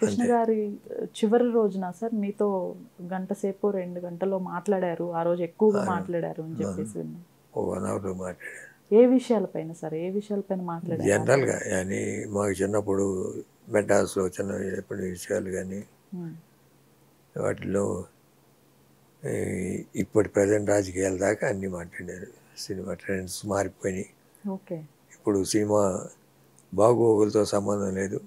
కృష్ణ గారి చివరి రోజున సార్? మీతో గంట సేపు రెండు గంటలో మాట్లాడారు. ఆ రోజు ఎక్కువగా మాట్లాడారు అని చెప్పేసి వన్ అవర్ ఏ విషయాలపైన సార్? ఏ విషయాలపైన మాట్లాడారు? జనరల్గా కానీ మాకు చిన్నప్పుడు మెడ్రాస్లో చిన్న ఎప్పుడు విషయాలు కానీ వాటిలో ఇప్పటి ప్రజెంట్ రాజకీయాల దాకా అన్నీ మాట్లాడారు. సినిమా ట్రెండ్స్ మారిపోయినాయి. ఓకే. ఇప్పుడు సినిమా బాగోగులతో సంబంధం లేదు.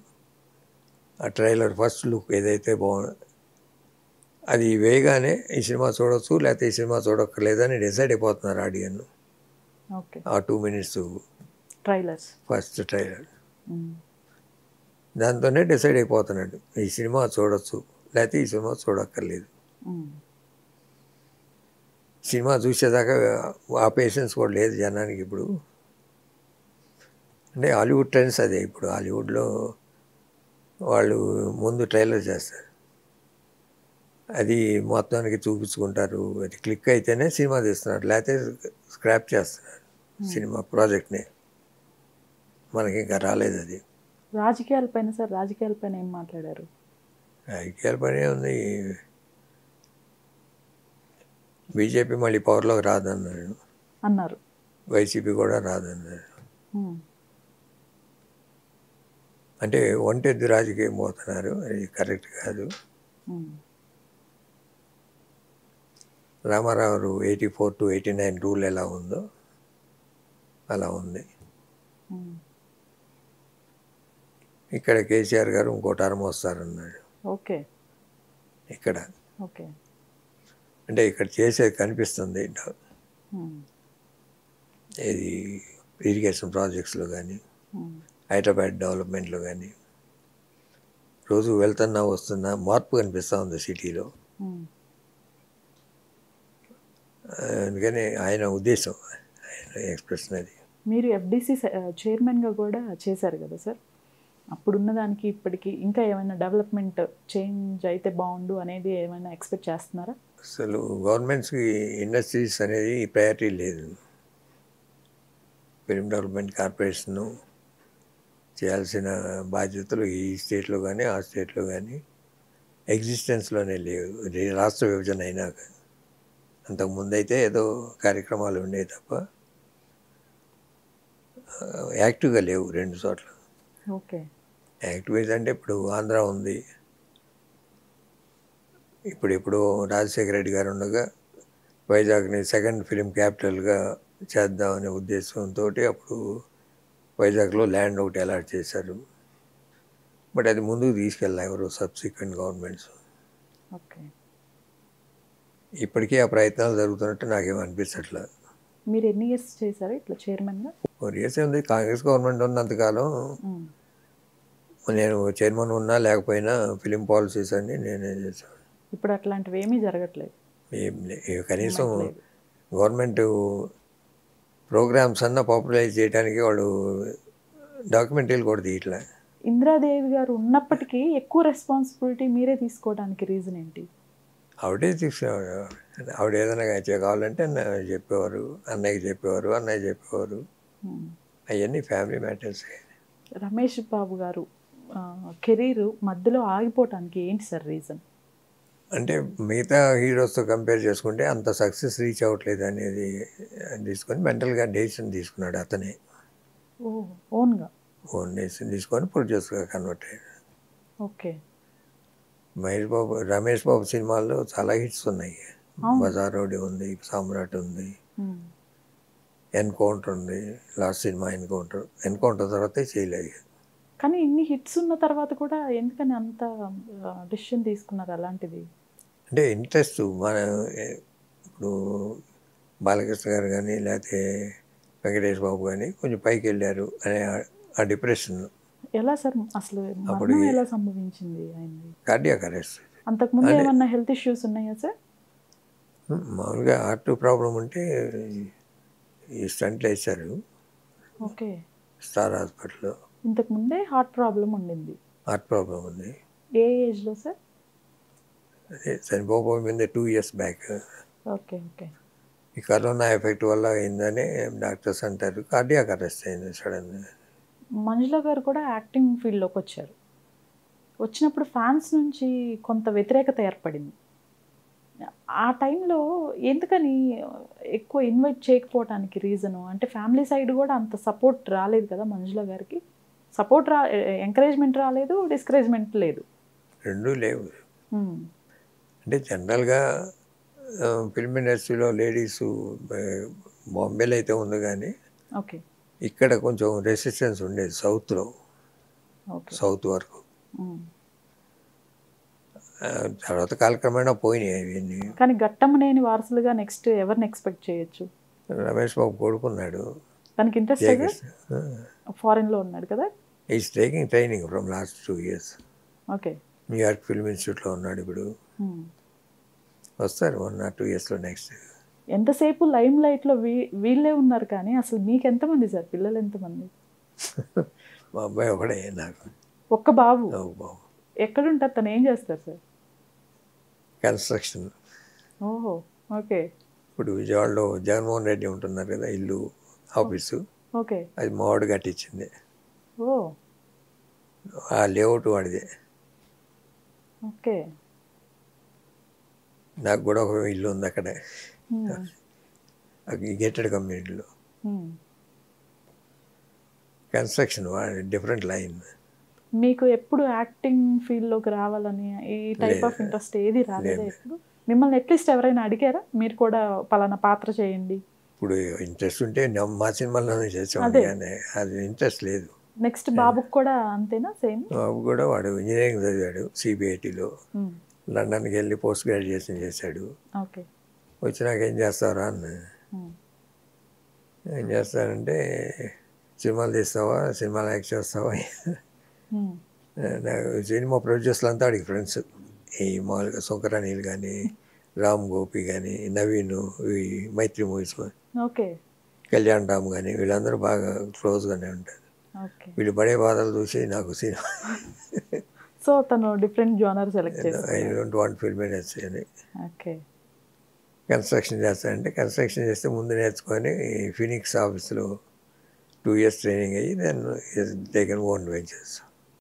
ఆ ట్రైలర్ ఫస్ట్ లుక్ ఏదైతే బాగు అది వేయగానే ఈ సినిమా చూడొచ్చు లేకపోతే ఈ సినిమా చూడక్కర్లేదని డిసైడ్ అయిపోతున్నారు ఆడియన్ ఓకే. ఆ two minutes trailers. First trailer. దాంతోనే డిసైడ్ అయిపోతున్నాడు ఈ సినిమా చూడొచ్చు లేకపోతే ఈ సినిమా చూడక్కర్లేదు. సినిమా చూసేదాకా ఆ పేషెన్స్ కూడా లేదు జనానికి ఇప్పుడు. అంటే హాలీవుడ్ ట్రెండ్స్ అదే ఇప్పుడు. హాలీవుడ్లో వాళ్ళు ముందు ట్రైలర్ చేస్తారు. అది మొత్తానికి చూపించుకుంటారు. అది క్లిక్ అయితేనే సినిమా తీస్తున్నారు. లేకపోతే స్క్రాప్ చేస్తున్నారు సినిమా ప్రాజెక్ట్ని. మనకి ఇంకా రాలేదు అది. రాజకీయాలపైన సార్ రాజకీయాలపైన ఏం మాట్లాడారు? రాజకీయాల పని ఉంది. బీజేపీ మళ్ళీ పవర్లోకి రాదన్నాడు అన్నారు. వైసీపీ కూడా రాదన్నారు. ఉమ్, అంటే ఒంటెద్దు రాజకీయం పోతున్నారు. అది కరెక్ట్ కాదు. Ramarao eighty four to eighty nine rule ఎలా ఉందో అలా ఉంది. ఇక్కడ కేసీఆర్ గారు ఇంకో టర్మ్ వస్తారన్నాడు. ఓకే. ఇక్కడ. ఓకే. అంటే ఇక్కడ చేసేది కనిపిస్తుంది ఇది ఇరిగేషన్ ప్రాజెక్ట్స్లో కానీ. హైదరాబాద్ డెవలప్మెంట్లో కానీ. రోజు వెళ్తున్నా వస్తున్నా మార్పు కనిపిస్తూ ఉంది సిటీలో. అందుకని ఆయన ఉద్దేశం ఆయన ఎక్స్ప్రెషన్ అది మీరు ఎఫ్డిసి చైర్మన్గా కూడా చేశారు కదా సార్? అప్పుడున్న దానికి ఇప్పటికి ఇంకా ఏమైనా డెవలప్మెంట్ చేంజ్ అయితే బాగుండు అనేది ఏమైనా ఎక్స్పెక్ట్ చేస్తున్నారా? అసలు గవర్నమెంట్స్కి ఇండస్ట్రీస్ అనేది ప్రయారిటీ లేదు. ఫిల్మ్ డెవలప్మెంట్ కార్పొరేషన్ చేయాల్సిన బాధ్యతలు ఈ స్టేట్లో కానీ ఆ స్టేట్లో కానీ ఎగ్జిస్టెన్స్లోనే లేవు. రాష్ట్ర విభజన అయినాక అంతకుముందు అయితే ఏదో కార్యక్రమాలు ఉండేవి తప్ప యాక్టివ్గా లేవు రెండు చోట్ల. ఓకే. యాక్టివిటీస్ అంటే ఇప్పుడు ఆంధ్ర ఉంది. ఇప్పుడు ఇప్పుడు రాజశేఖర రెడ్డి గారు ఉండగా వైజాగ్ని సెకండ్ ఫిలిం క్యాపిటల్గా చేద్దామనే ఉద్దేశంతో అప్పుడు వైజాగ్లో ల్యాండ్ ఒకటి అలాట్ చేశారు. బట్ అది ముందుకు తీసుకెళ్ళా ఎవరు సబ్సిక్వెంట్ గవర్నమెంట్స్. ఓకే. ఇప్పటికీ ఆ ప్రయత్నాలు జరుగుతున్నట్టు నాకేం అనిపించట్లేదు మీరు ఎన్ని ఇయర్స్ చేశారు ఇట్లా చైర్మన్గా? ఫోర్ ఇయర్స్ ఉంది కాంగ్రెస్ గవర్నమెంట్ ఉన్నంతకాలం నేను చైర్మన్ ఉన్నా లేకపోయినా ఫిలిం పాలసీస్ అన్ని నేనే చేశాను. ఇప్పుడు అట్లాంటివి ఏమీ జరగట్లేదు. ఏ కనీసం గవర్నమెంట్ ప్రోగ్రామ్స్ అన్న పాపులరైజ్ చేయడానికి వాళ్ళు డాక్యుమెంటరీలు కూడా తీయట్లే. ఇందిరాదేవి గారు ఉన్నప్పటికీ ఎక్కువ రెస్పాన్సిబిలిటీ మీరే తీసుకోవడానికి రీజన్ ఏంటి? ఆవిడే తీసుకునేవాడు ఆవిడ ఏదైనా కావాలంటే చెప్పేవారు అన్నయ్యకి చెప్పేవారు అన్నయ్య చెప్పేవారు. అవన్నీ ఫ్యామిలీ మ్యాటర్స్ రమేష్ బాబు గారు కెరీర్ మధ్యలో ఆగిపోవటానికి ఏంటి సార్ రీజన్ అంటే మిగతా హీరోస్తో కంపేర్ చేసుకుంటే అంత సక్సెస్ రీచ్ అవ్వట్లేదు అనేది తీసుకొని మెంటల్గా డెసిషన్ తీసుకున్నాడు అతనే. ఓన్గా? ఓన్ డెసిషన్ తీసుకొని ప్రొడ్యూసర్గా కన్వర్ట్ అయ్యాడు. ఓకే. మహేష్ బాబు రమేష్ బాబు సినిమాల్లో చాలా హిట్స్ ఉన్నాయి. బజారోడి ఉంది సామ్రాట్ ఉంది. ఎన్కౌంటర్ ఉంది లాస్ట్ సినిమా ఎన్కౌంటర్. ఎన్కౌంటర్ తర్వాతే చేయలేదు కానీ ఇన్ని హిట్స్ ఉన్న తర్వాత కూడా ఎందుకని అంత డిసిషన్ తీసుకున్నారు అలాంటిది? అంటే ఇంట్రెస్ట్ మన ఇప్పుడు బాలకృష్ణ గారు కానీ లేకపోతే వెంకటేష్ బాబు కానీ కొంచెం పైకి వెళ్ళారు అనే ఆ- డిప్రెషన్ ఎలా సార్? అసలు అప్పుడు ఎలా సంభవించింది కార్డియాక్ అరెస్ట్ అంతకుముందు ఏమన్నా హెల్త్ ఇష్యూస్ ఉన్నాయా సార్? మామూలుగా హార్ట్ ప్రాబ్లం ఉంటే ఈ స్టంట్లు వేశారు. ఓకే. స్టార్ హాస్పిటల్లో. ఇంతకు ముందే హార్ట్ ప్రాబ్లం ఉండింది. హార్ట్ ప్రాబ్లం ఉంది. ఏ ఏజ్లో సార్? అదే చనిపోబోయింది two years back okay okay ఈ కరోనా ఎఫెక్ట్ వల్ల అయిందని డాక్టర్స్ అంటారు. కార్డియాక్ అరెస్ట్ అయింది సడన్ మంజుల గారు కూడా యాక్టింగ్ ఫీల్డ్లోకి వచ్చారు. వచ్చినప్పుడు ఫ్యాన్స్ నుంచి కొంత వ్యతిరేకత ఏర్పడింది. ఆ టైంలో ఎందుకని ఎక్కువ ఇన్వైట్ చేయకపోవడానికి రీజను? అంటే ఫ్యామిలీ సైడ్ కూడా అంత సపోర్ట్ రాలేదు కదా మంజుల గారికి? సపోర్ట్ రా ఎంకరేజ్మెంట్ రాలేదు డిస్కరేజ్మెంట్ లేదు? రెండూ లేవు. అంటే జనరల్గా ఫిల్మ్ ఇండస్ట్రీలో లేడీస్ బాంబేలో అయితే ఉంది కానీ ఓకే. ఇక్కడ కొంచెం రెసిస్టెన్స్ ఉండేది సౌత్లో. ఓకే. సౌత్ వరకు. తర్వాత కాలక్రమేణా పోయినాయి అవన్నీ కానీ ఘట్టమనేని వారసులుగా నెక్స్ట్ ఎవరిని ఎక్స్పెక్ట్ చేయొచ్చు? రమేష్ బాబు కొడుకున్నాడు. తనకి ఇంట్రెస్ట్ ఫారెన్లో ఉన్నాడు కదా? Is taking training from last two years okay. New York film ఇన్స్టిట్యూట్లో ఉన్నాడు ఇప్పుడు. వస్తారు వన్ ఆర్ టూ ఇయర్స్లో నెక్స్ట్. ఎంతసేపు లైమ్ లైట్లో వీ వీళ్ళే ఉన్నారు కానీ అసలు మీకు ఎంతమంది సార్? పిల్లలు ఎంతమంది? మా అబ్బాయి ఒకడే నాకు. ఒక్క బాబు? బాబు. ఎక్కడుంటారు? తను ఏం చేస్తారు సార్? కన్స్ట్రక్షన్. ఓహో ఓకే. ఇప్పుడు విజయవాడలో జగన్మోహన్ రెడ్డి ఉంటున్నారు కదా ఇల్లు ఆఫీసు. ఓకే. అది మావాడు కట్టించింది. ఓ. ఆ లేఅవుట్ వాడిదే. ఓకే. నాకు కూడా ఒక ఇల్లు ఉంది అక్కడ. ఉమ్, గేటెడ్ కమ్యూనిటీలో. కన్స్ట్రక్షన్ డిఫరెంట్ లైన్ మీకు ఎప్పుడు యాక్టింగ్ ఫీల్డ్లోకి రావాలని ఈ టైప్ ఆఫ్ ఇంట్రెస్ట్ ఏది రాలేదా ఎప్పుడు? మిమ్మల్ని అట్లీస్ట్ ఎవరైనా అడిగారా? మీరు కూడా పలానా పాత్ర చేయండి. ఇప్పుడు ఇంట్రెస్ట్ ఉంటే మా సినిమాల్లోనే చేసాం అదే. ఇంట్రెస్ట్ లేదు. నెక్స్ట్ బాబుకి కూడా అంతేనా సేమ్? బాబు కూడా వాడు ఇంజనీరింగ్ చదివాడు సిబిఐటిలో లండన్కి వెళ్ళి పోస్ట్ గ్రాడ్యుయేషన్ చేశాడు. వచ్చినాక ఏం చేస్తారా అన్న. ఏం చేస్తానంటే సినిమాలు తీస్తావా సినిమాలు యాక్ట్ చేస్తావా? నాకు సినిమా ప్రొడ్యూసర్లు అంతా అడిగి ఫ్రెండ్స్. ఈ మామూలుగా శంకరానీలు కానీ రామ్ గోపి కానీ నవీన్ ఈ మైత్రి మూవీస్ ఓకే. కళ్యాణ్ రామ్ కానీ వీళ్ళందరూ బాగా క్లోజ్గానే ఉంటారు. వీళ్ళు పడే బాధలు చూసి నాకు సినిమా సో తను different genre select I don't want film industry అని. ఓకే. కన్స్ట్రక్షన్ చేస్తానంటే కన్స్ట్రక్షన్ చేస్తే ముందు నేర్చుకొని ఫినిక్స్ ఆఫీస్లో టూ ఇయర్స్ ట్రైనింగ్ అయ్యి దెన్ టేకన్ ఓన్ వెంచర్స్